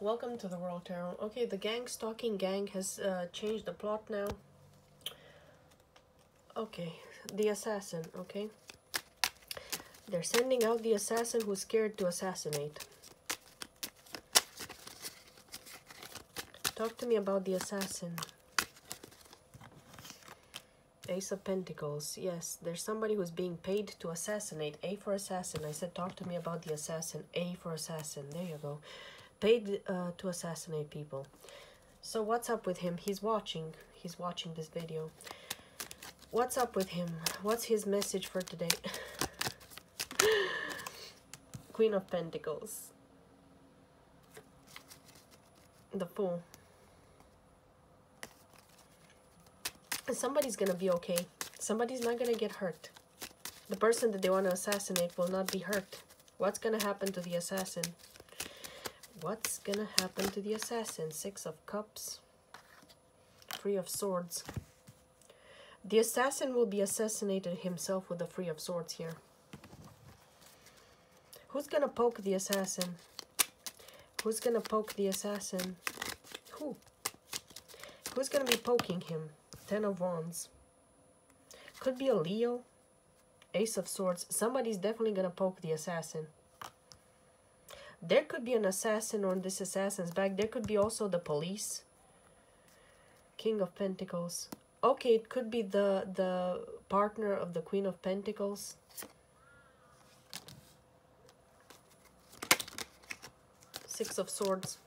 Welcome to the World Tarot. Okay, the gang stalking gang has uh, changed the plot now. Okay, the assassin, okay? They're sending out the assassin who's scared to assassinate. Talk to me about the assassin. Ace of Pentacles. Yes, there's somebody who's being paid to assassinate. A for assassin. I said talk to me about the assassin. A for assassin. There you go. Paid uh, to assassinate people. So what's up with him? He's watching. He's watching this video. What's up with him? What's his message for today? Queen of Pentacles. The Fool. Somebody's gonna be okay. Somebody's not gonna get hurt. The person that they want to assassinate will not be hurt. What's gonna happen to the assassin? What's gonna happen to the assassin? Six of Cups. Three of Swords. The assassin will be assassinated himself with the Three of Swords here. Who's gonna poke the assassin? Who's gonna poke the assassin? Who? Who's gonna be poking him? Ten of Wands. Could be a Leo. Ace of Swords. Somebody's definitely gonna poke the assassin. There could be an assassin on this assassin's back. There could be also the police. King of Pentacles. Okay, it could be the the partner of the Queen of Pentacles. Six of Swords.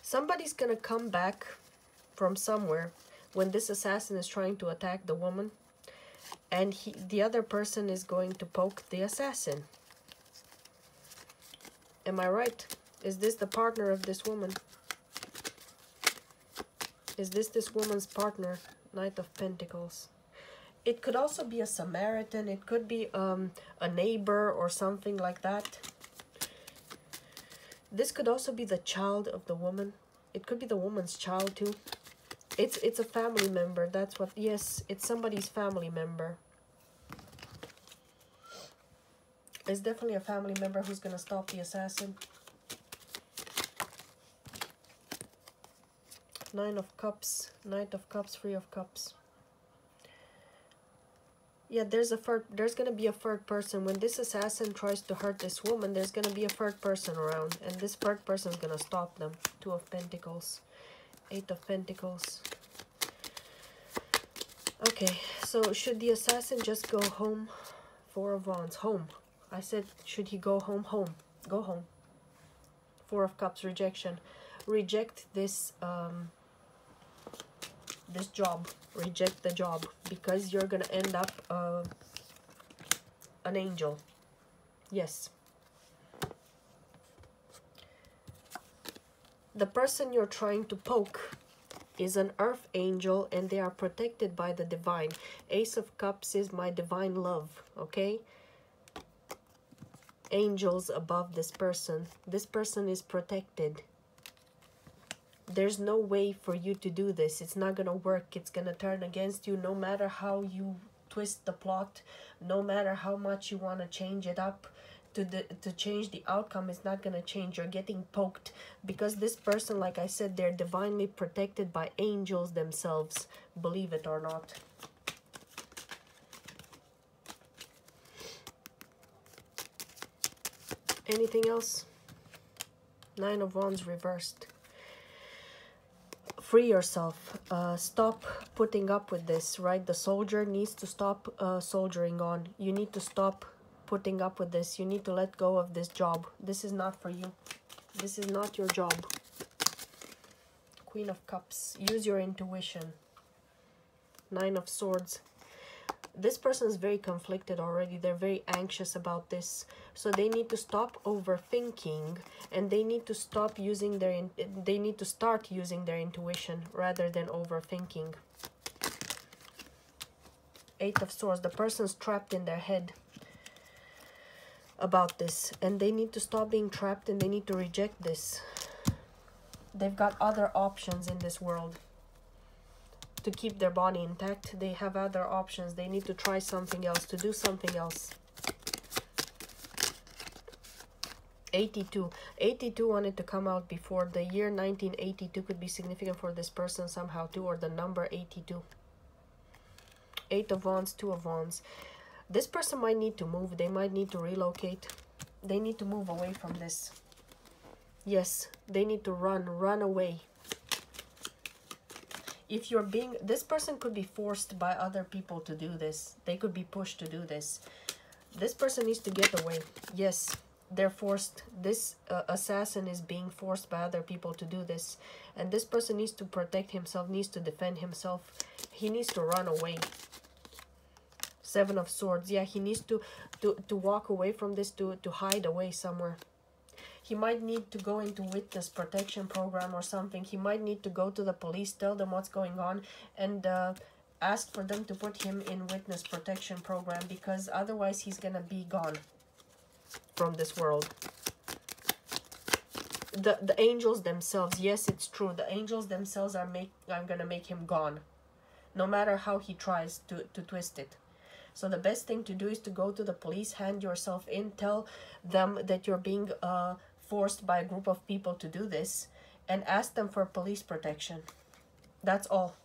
Somebody's gonna come back from somewhere when this assassin is trying to attack the woman and he, the other person is going to poke the assassin. Am I right? Is this the partner of this woman? Is this this woman's partner? Knight of Pentacles. It could also be a Samaritan. It could be um, a neighbor or something like that. This could also be the child of the woman. It could be the woman's child too. It's it's a family member. That's what. Yes, it's somebody's family member. It's definitely a family member who's gonna stop the assassin. Nine of Cups, Knight of Cups, Three of Cups. Yeah, there's a third. There's gonna be a third person when this assassin tries to hurt this woman. There's gonna be a third person around, and this third person is gonna stop them. Two of Pentacles. Eight of Pentacles. Okay, so should the assassin just go home? Four of Wands, home. I said, should he go home? Home. Go home. Four of Cups, rejection. Reject this, um, this job. Reject the job because you're going to end up uh, an angel. Yes. The person you're trying to poke is an earth angel and they are protected by the divine. Ace of Cups is my divine love, okay? Angels above this person. This person is protected. There's no way for you to do this. It's not going to work. It's going to turn against you no matter how you twist the plot, no matter how much you want to change it up to the to change the outcome is not going to change you're getting poked because this person like i said they're divinely protected by angels themselves believe it or not anything else? Nine of wands reversed. Free yourself. Uh, stop putting up with this right? The soldier needs to stop uh, soldiering on. You need to stop putting up with this. You need to let go of this job. This is not for you. This is not your job. Queen of cups. Use your intuition. Nine of swords this person is very conflicted already. They're very anxious about this. So they need to stop overthinking and they need to stop using their they need to start using their intuition rather than overthinking. Eight of swords. The person's trapped in their head about this and they need to stop being trapped and they need to reject this. They've got other options in this world to keep their body intact. They have other options. They need to try something else to do something else. 82 82 wanted to come out before the year 1982 could be significant for this person somehow too or the number 82 eight of wands two of wands. This person might need to move. They might need to relocate. They need to move away from this. Yes they need to run. Run away if you're being this person could be forced by other people to do this. They could be pushed to do this. This person needs to get away. Yes they're forced. This uh, assassin is being forced by other people to do this. And this person needs to protect himself needs to defend himself. He needs to run away. Seven of swords. Yeah he needs to to to walk away from this to to hide away somewhere he might need to go into witness protection program or something. He might need to go to the police tell them what's going on and uh, ask for them to put him in witness protection program because otherwise he's gonna be gone from this world. The the angels themselves yes it's true the angels themselves are make i'm gonna make him gone no matter how he tries to to twist it. So the best thing to do is to go to the police hand yourself in tell them that you're being uh forced by a group of people to do this and ask them for police protection. That's all